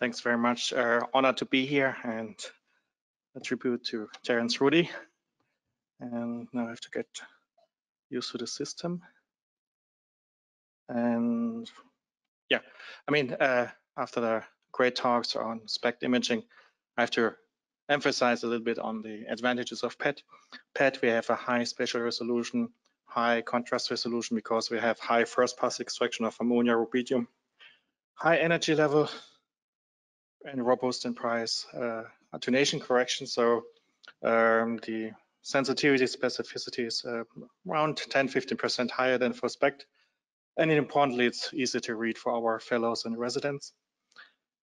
Thanks very much. Uh, honored to be here and a tribute to Terrence Ruddy. And now I have to get used to the system. And yeah, I mean, uh, after the great talks on SPECT imaging, I have to emphasize a little bit on the advantages of PET. PET, we have a high spatial resolution, high contrast resolution because we have high first pass extraction of ammonia rubidium, high energy level, and robust in price uh, attenuation correction. So um, the sensitivity specificity is uh, around 10-15% higher than for SPECT. And importantly, it's easy to read for our fellows and residents.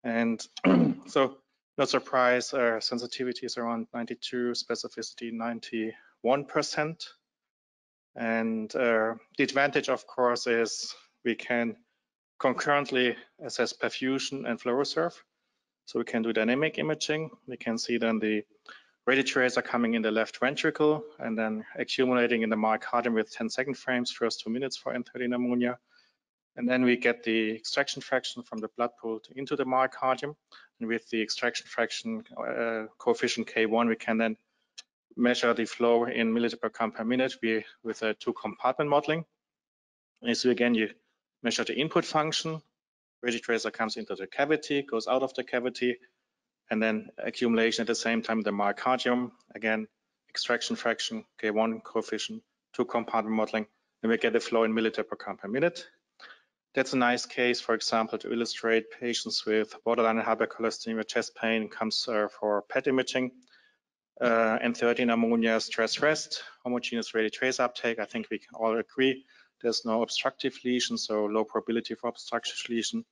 And so no surprise, uh, sensitivity is around 92, specificity 91%. And uh, the advantage, of course, is we can concurrently assess perfusion and flow reserve. So we can do dynamic imaging. We can see then the radiotracer coming in the left ventricle and then accumulating in the myocardium with 10 second frames, first two minutes for N13 ammonia. And then we get the extraction fraction from the blood pool into the myocardium. And with the extraction fraction uh, coefficient K1, we can then measure the flow in milliliter per gram per minute we, with a two compartment modeling. And so again, you measure the input function, radiotracer comes into the cavity, goes out of the cavity, and then accumulation at the same time the myocardium. Again, extraction fraction, K1 coefficient, two compartment modeling, and we get the flow in milliliter per gram per minute. That's a nice case, for example, to illustrate patients with borderline hypercholesterolemia, chest pain comes uh, for PET imaging, uh, N13 ammonia, stress rest, homogeneous radiotracer uptake. I think we can all agree there's no obstructive lesion, so low probability for obstructive lesion.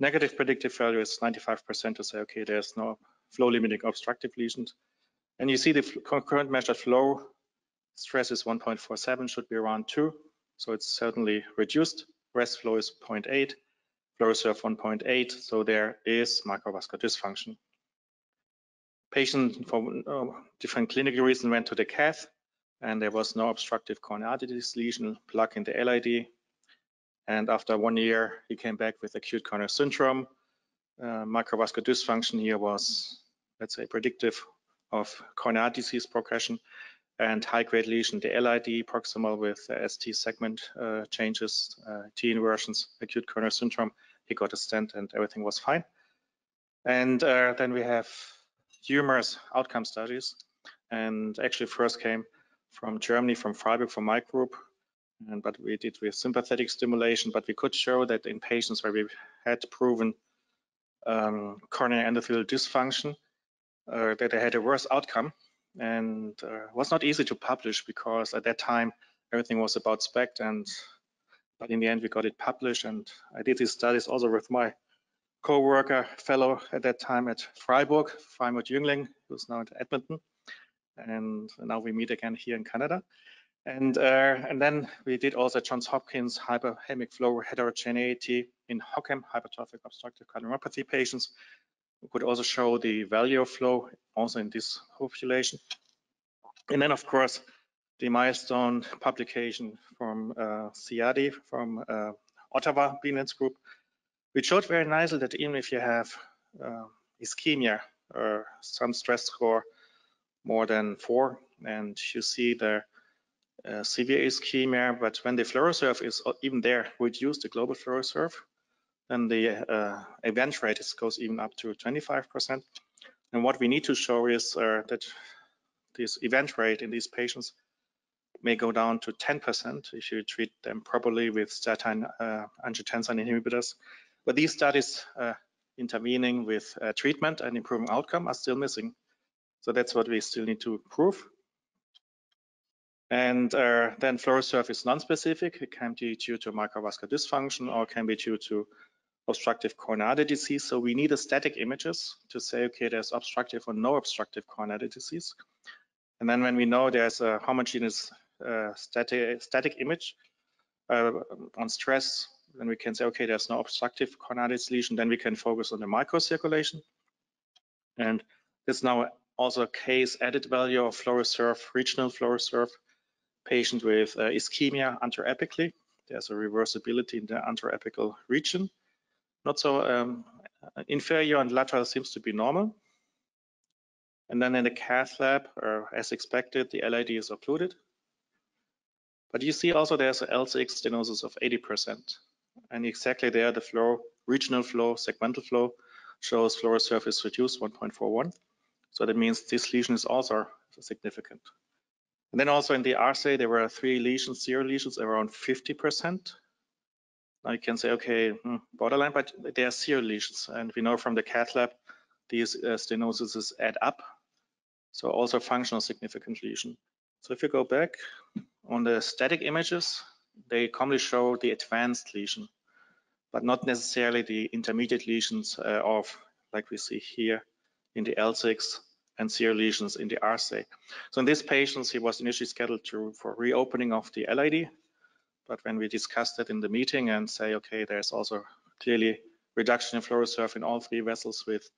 Negative predictive value is 95% to say, okay, there's no flow limiting obstructive lesions. And you see the concurrent measured flow stress is 1.47, should be around 2. So it's certainly reduced. Rest flow is 0.8, flow reserve 1.8. So there is microvascular dysfunction. Patient for uh, different clinical reasons went to the cath and there was no obstructive coronary disease lesion, plug in the LAD. And after one year, he came back with acute coronary syndrome. Uh, microvascular dysfunction here was, let's say, predictive of coronary disease progression and high-grade lesion, the LAD proximal with ST segment uh, changes, uh, T inversions, acute coronary syndrome. He got a stent and everything was fine. And uh, then we have numerous outcome studies. And actually first came from Germany, from Freiburg, from my group. And, but we did with sympathetic stimulation, but we could show that in patients where we had proven um, coronary endothelial dysfunction, uh, that they had a worse outcome. And uh, was not easy to publish because at that time everything was about SPECT and but in the end we got it published and I did these studies also with my co-worker fellow at that time at Freiburg, Freimut Jüngling, who's now at Edmonton and now we meet again here in Canada. And, uh, and then we did also Johns Hopkins hyperemic flow heterogeneity in HOCM, hypertrophic obstructive cardiomyopathy patients. We could also show the value of flow also in this population. And then, of course, the milestone publication from uh, Ziadi, from uh, Ottawa Beanlands group, which showed very nicely that even if you have uh, ischemia or some stress score more than four, and you see the uh, severe ischemia, but when the flow reserve is even there, reduce the global flow reserve, then the uh, event rate goes even up to 25%. And what we need to show is uh, that this event rate in these patients may go down to 10% if you treat them properly with statin uh, angiotensin inhibitors. But these studies uh, intervening with uh, treatment and improving outcome are still missing. So that's what we still need to prove. And uh, then flow reserve is non-specific. It can be due to microvascular dysfunction or can be due to obstructive coronary disease. So we need a static images to say, okay, there's obstructive or no obstructive coronary disease. And then when we know there's a homogeneous uh, static, static image uh, on stress, then we can say, okay, there's no obstructive coronary lesion. Then we can focus on the microcirculation. And this now also a case added value of flow reserve, regional flow reserve, patient with uh, ischemia anteroapically. There's a reversibility in the anteroapical region. Not so um, inferior and lateral seems to be normal. And then in the cath lab, or as expected, the LAD is occluded. But you see also there's an LCX stenosis of 80%. And exactly there, the flow, regional flow, segmental flow, shows flow reserve reduced 1.41. So that means this lesion is also significant. And then also in the RCA, there were three lesions, zero lesions, around 50%. Now you can say, okay, hmm, borderline, but they are zero lesions. And we know from the cath lab, these uh, stenoses add up. So also functional significant lesion. So if you go back on the static images, they commonly show the advanced lesion, but not necessarily the intermediate lesions uh, of, like we see here in the LCX and zero lesions in the RCA. So in this patient, he was initially scheduled to, for reopening of the LAD, but when we discussed it in the meeting and say, okay, there's also clearly reduction in reserve in all three vessels with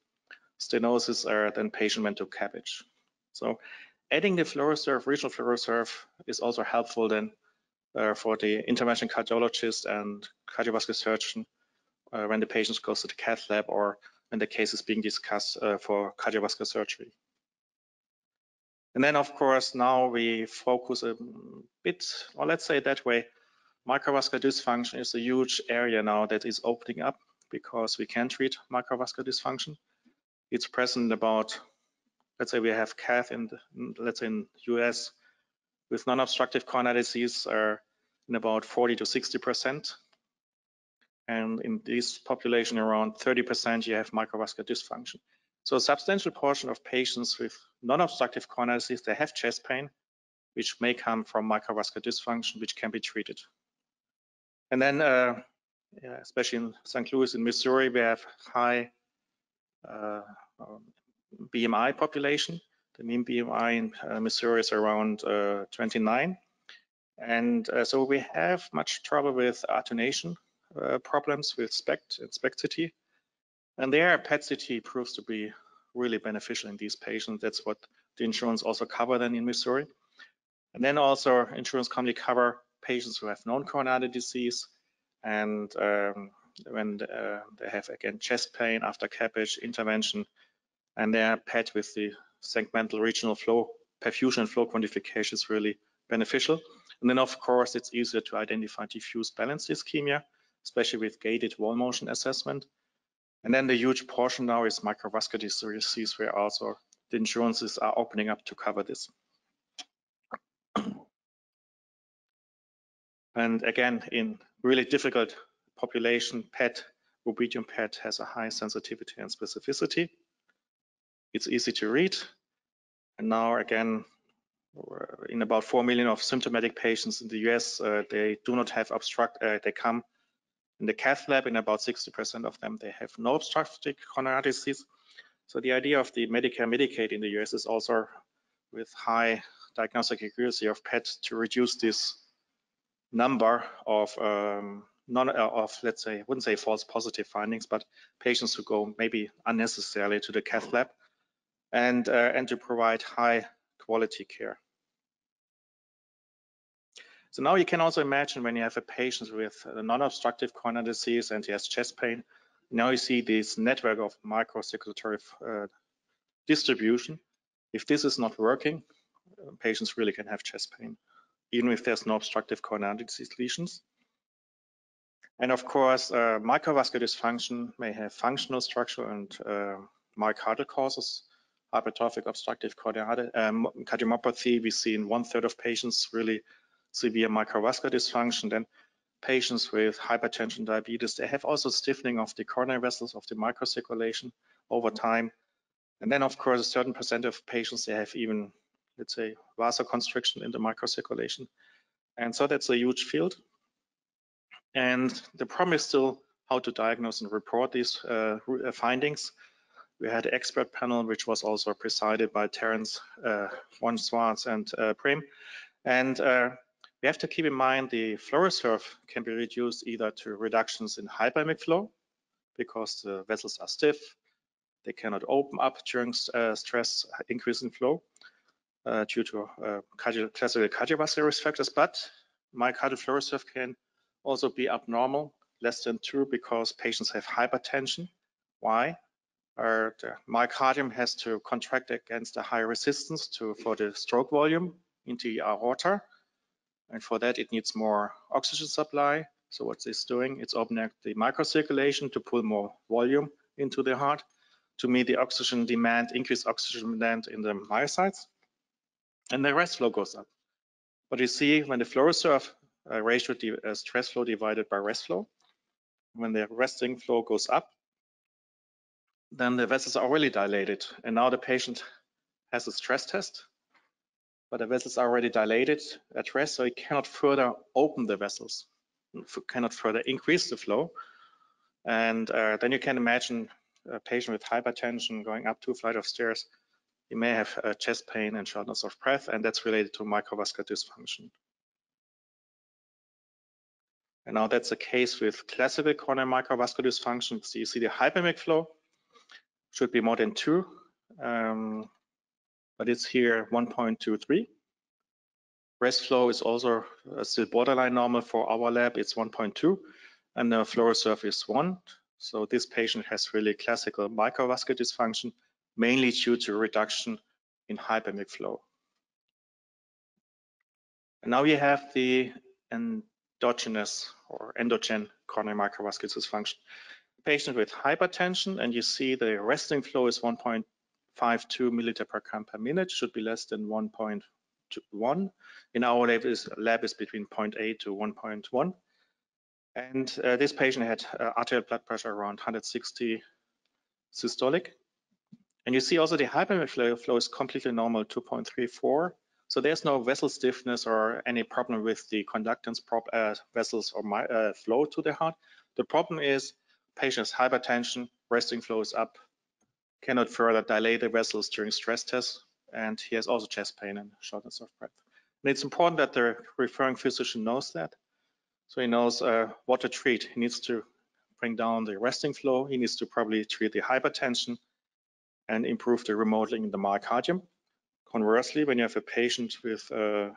stenosis, uh, then patient went to CABG. So adding the reserve, regional reserve is also helpful then uh, for the intervention cardiologist and cardiovascular surgeon uh, when the patient goes to the cath lab or when the case is being discussed uh, for cardiovascular surgery. And then, of course, now we focus a bit, or let's say that way, microvascular dysfunction is a huge area now that is opening up because we can treat microvascular dysfunction. It's present about, let's say we have cath in, the, let's say in US with non-obstructive coronary disease are in about 40 to 60 percent. And in this population, around 30 percent, you have microvascular dysfunction. So a substantial portion of patients with non-obstructive coronary disease, they have chest pain, which may come from microvascular dysfunction, which can be treated. And then, uh, yeah, especially in St. Louis in Missouri, we have high uh, um, BMI population. The mean BMI in uh, Missouri is around uh, 29. And uh, so we have much trouble with attenuation uh, problems with SPECT and SPECT-CT. And there, PET-CT proves to be really beneficial in these patients. That's what the insurance also cover then in Missouri. And then also insurance company cover patients who have known coronary disease and um, when uh, they have again chest pain after CABG intervention and they are PET with the segmental regional flow perfusion and flow quantification is really beneficial. And then of course it's easier to identify diffuse balance ischemia, especially with gated wall motion assessment. And then the huge portion now is microvascular disease, where also the insurances are opening up to cover this. And again, in really difficult population, PET, rubidium PET has a high sensitivity and specificity. It's easy to read. And now again, in about 4 million of symptomatic patients in the US, uh, they do not have obstruct, uh, they come in the cath lab, in about 60% of them, they have no obstructive coronary disease. So the idea of the Medicare Medicaid in the US is also with high diagnostic accuracy of PET to reduce this number of um, non uh, of let's say I wouldn't say false positive findings, but patients who go maybe unnecessarily to the cath lab, and uh, and to provide high quality care. So now you can also imagine when you have a patient with a non-obstructive coronary disease and he has chest pain, now you see this network of microcirculatory uh, distribution. If this is not working, uh, patients really can have chest pain, even if there's no obstructive coronary disease lesions. And of course, uh, microvascular dysfunction may have functional, structural, and uh, myocardial causes. Hypertrophic obstructive um, cardiomyopathy we see in one third of patients really severe microvascular dysfunction, then patients with hypertension, diabetes, they have also stiffening of the coronary vessels of the microcirculation over time. And then, of course, a certain percent of patients, they have even, let's say, vasoconstriction in the microcirculation. And so that's a huge field. And the problem is still how to diagnose and report these uh, findings. We had an expert panel, which was also presided by Terrence, uh, Von Schwarz, and uh, Prem. And uh, we have to keep in mind the flow reserve can be reduced either to reductions in hyperemic flow because the vessels are stiff, they cannot open up during uh, stress increase in flow uh, due to uh, classical cardiovascular risk factors, but myocardial reserve can also be abnormal, less than two, because patients have hypertension, Why? Uh, the myocardium has to contract against a high resistance to for the stroke volume into the aorta. And for that, it needs more oxygen supply. So what's this doing, it's opening the microcirculation to pull more volume into the heart to meet the oxygen demand, increased oxygen demand in the myocytes. And the rest flow goes up. But you see when the flow reserve uh, ratio uh, stress flow divided by rest flow, when the resting flow goes up, then the vessels are already dilated. And now the patient has a stress test, but the vessels are already dilated at rest, so it cannot further open the vessels, cannot further increase the flow. And uh, then you can imagine a patient with hypertension going up two flight of stairs, he may have uh, chest pain and shortness of breath, and that's related to microvascular dysfunction. And now that's the case with classical coronary microvascular dysfunction. So you see the hyperemic flow should be more than two, um, but it's here 1.23. Rest flow is also uh, still borderline normal for our lab. It's 1.2, and the flow reserve is one. So this patient has really classical microvascular dysfunction, mainly due to reduction in hyperemic flow. And now we have the endogenous or endogen coronary microvascular dysfunction. Patient with hypertension, and you see the resting flow is 1.52 milliliter per gram per minute, should be less than 1.1. In our lab is, lab is between 0.8 to 1.1. And uh, this patient had uh, arterial blood pressure around 160 systolic. And you see also the hyperemic flow is completely normal, 2.34. So there's no vessel stiffness or any problem with the conductance prop, uh, vessels or my, uh, flow to the heart. The problem is patient's hypertension, resting flow is up, cannot further dilate the vessels during stress tests, and he has also chest pain and shortness of breath. And it's important that the referring physician knows that. So he knows uh, what to treat. He needs to bring down the resting flow. He needs to probably treat the hypertension and improve the remodeling in the myocardium. Conversely, when you have a patient with uh,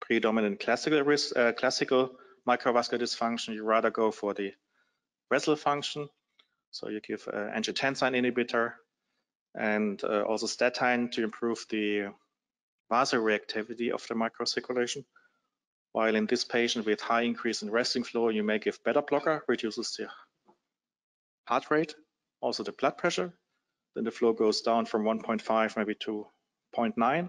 predominant classical risk, uh, classical microvascular dysfunction, you rather go for the vessel function. So you give uh, angiotensin inhibitor and uh, also statin to improve the vasoreactivity of the microcirculation. While in this patient with high increase in resting flow, you may give beta blocker, reduces the heart rate, also the blood pressure. Then the flow goes down from 1.5 maybe to 0.9,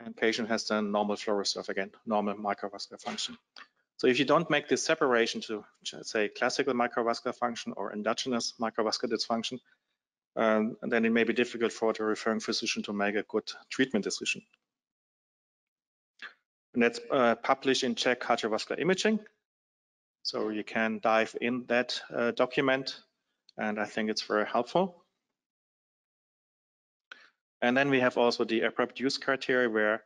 and patient has then normal flow reserve again, normal microvascular function. So if you don't make this separation to say classical microvascular function or endogenous microvascular dysfunction, um, then it may be difficult for the referring physician to make a good treatment decision. And that's uh, published in JACC Cardiovascular Imaging. So you can dive in that uh, document, and I think it's very helpful. And then we have also the appropriate use criteria where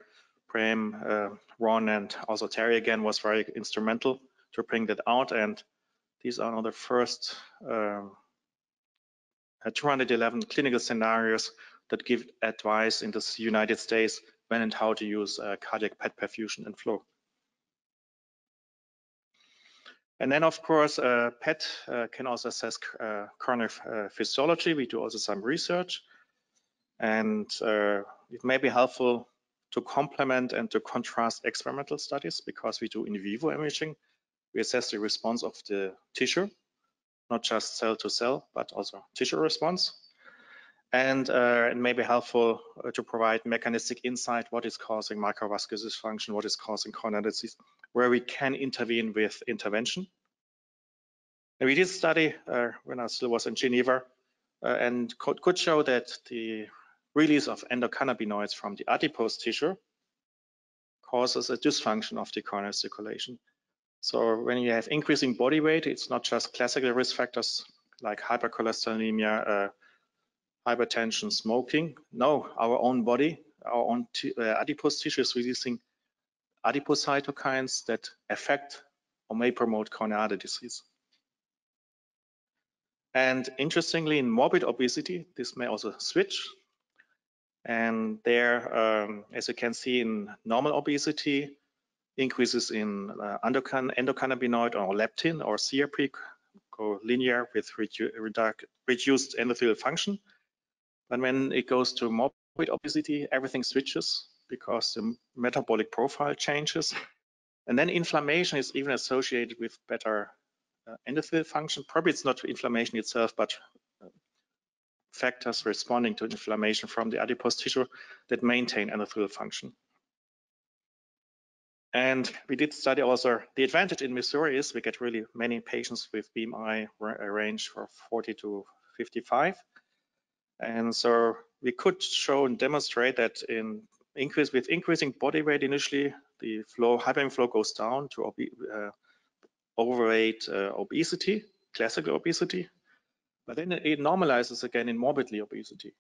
Prem, uh, Ron, and also Terry again was very instrumental to bring that out. And these are now the first uh, 211 clinical scenarios that give advice in the United States when and how to use uh, cardiac PET perfusion and flow. And then, of course, uh, PET uh, can also assess uh, coronary uh, physiology. We do also some research. And it may be helpful to complement and to contrast experimental studies because we do in vivo imaging. We assess the response of the tissue, not just cell to cell, but also tissue response and uh, it may be helpful uh, to provide mechanistic insight what is causing microvascular dysfunction, what is causing coronary disease, where we can intervene with intervention. And we did study uh, when I still was in Geneva uh, and could, could, show that the release of endocannabinoids from the adipose tissue causes a dysfunction of the coronary circulation. So when you have increasing body weight, it's not just classical risk factors like hypercholesterolemia, uh, hypertension, smoking. No, our own body, our own uh, adipose tissue is releasing adipocytokines that affect or may promote coronary artery disease. And interestingly, in morbid obesity, this may also switch. And there, um, as you can see in normal obesity, increases in uh, endocannabinoid or leptin or CRP go linear with redu reduced endothelial function. But when it goes to morbid obesity, everything switches because the metabolic profile changes. And then inflammation is even associated with better uh, endothelial function. Probably it's not inflammation itself, but factors responding to inflammation from the adipose tissue that maintain endothelial function. And we did study also the advantage in Missouri is we get really many patients with BMI range for 40 to 55. And so we could show and demonstrate that in increase with increasing body weight initially, the flow hyperemic flow goes down to uh, overweight uh, obesity, classical obesity, but then it normalizes again in morbidly obesity.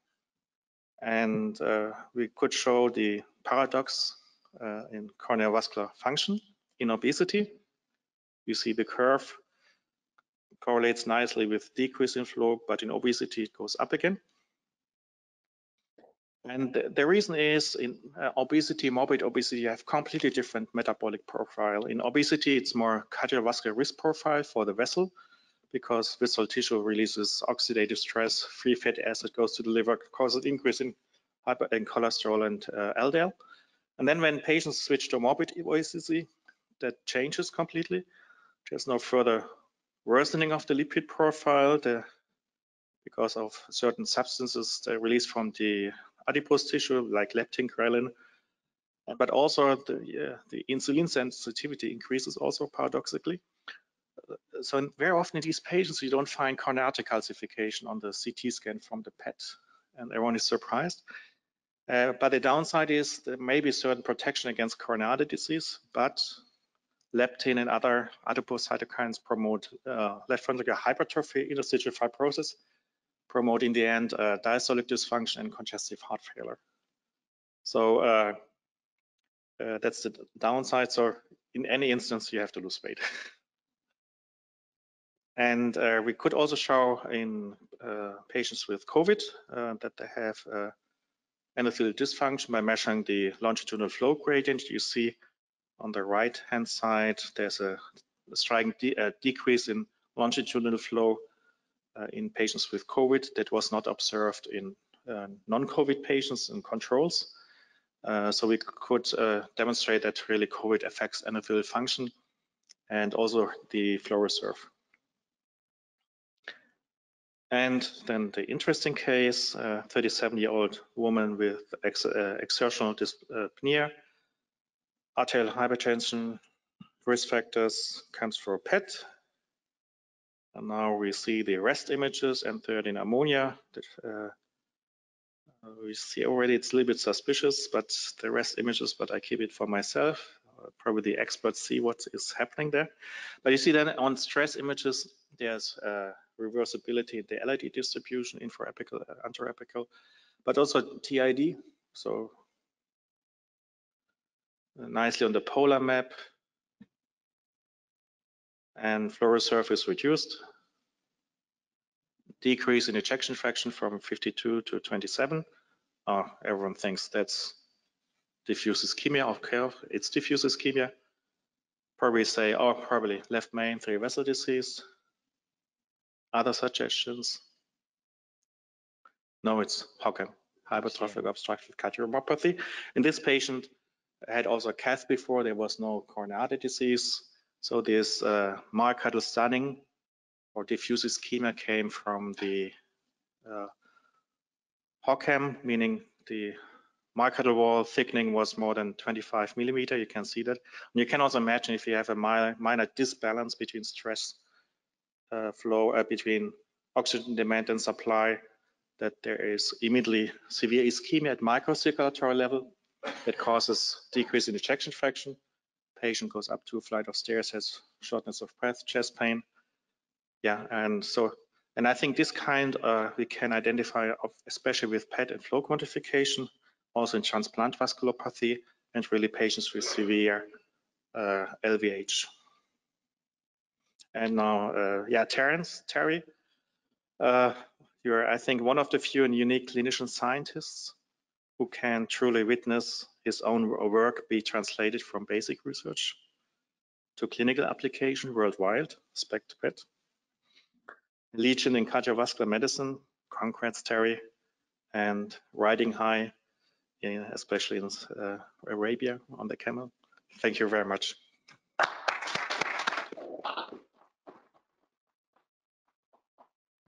And uh, we could show the paradox uh, in vascular function in obesity. You see the curve correlates nicely with decrease in flow, but in obesity it goes up again. And the, reason is in uh, obesity, morbid obesity, have completely different metabolic profile. In obesity, it's more cardiovascular risk profile for the vessel because visceral tissue releases oxidative stress, free fatty acid goes to the liver, causes increase in, hyper, in cholesterol and uh, LDL. And then when patients switch to morbid obesity, that changes completely. There's no further worsening of the lipid profile the, because of certain substances that released from the adipose tissue like leptin, ghrelin, but also the, the insulin sensitivity increases also paradoxically. So very often in these patients, you don't find coronary calcification on the CT scan from the PET, and everyone is surprised. Uh, but the downside is there may be certain protection against coronary disease, but leptin and other adipose cytokines promote uh, left ventricular hypertrophy, interstitial fibrosis, promote in the end uh, diastolic dysfunction and congestive heart failure. So uh, uh, that's the downside. So in any instance, you have to lose weight. and uh, we could also show in patients with COVID that they have endothelial dysfunction by measuring the longitudinal flow gradient. You see on the right hand side, there's a striking de uh, decrease in longitudinal flow uh, in patients with COVID that was not observed in uh, non-COVID patients and controls. Uh, so we could uh, demonstrate that really COVID affects endothelial function and also the flow reserve. And then the interesting case, 37-year-old woman with ex uh, exertional dyspnea, arterial hypertension, risk factors comes for a PET. And now we see the rest images and third in ammonia. That, uh, we see already it's a little bit suspicious, but the rest images, but I keep it for myself. Probably the experts see what is happening there. But you see then on stress images, there's uh, reversibility, the LAD distribution, inferoapical, uh, anteroapical, but also TID. So uh, nicely on the polar map. And reserve is reduced. Decrease in ejection fraction from 52 to 27. Oh, everyone thinks that's diffuse ischemia. Okay, it's diffuse ischemia. Probably say, oh, probably left main three vessel disease. Other suggestions? No, it's HOCM, hypertrophic obstructive cardiomyopathy. In this patient, had also a cath before, there was no coronary disease. So this uh, myocardial stunning or diffuse ischemia came from the uh, HOCM, meaning the myocardial wall thickening was more than 25 millimeter. You can see that. And you can also imagine if you have a minor, minor disbalance between stress flow uh, between oxygen demand and supply that there is immediately severe ischemia at microcirculatory level that causes decrease in ejection fraction. Patient goes up to a flight of stairs, has shortness of breath, chest pain. Yeah, and so, and I think this kind uh, we can identify, of, especially with PET and flow quantification, also in transplant vasculopathy, and really patients with severe uh, LVH. And now, uh, yeah, Terrence, Terry, uh, you're, I think, one of the few and unique clinician scientists who can truly witness his own work be translated from basic research to clinical application worldwide, SPECT-PET. Legion in cardiovascular medicine. Congrats, Terry, and riding high, especially in uh, Arabia on the camel. Thank you very much.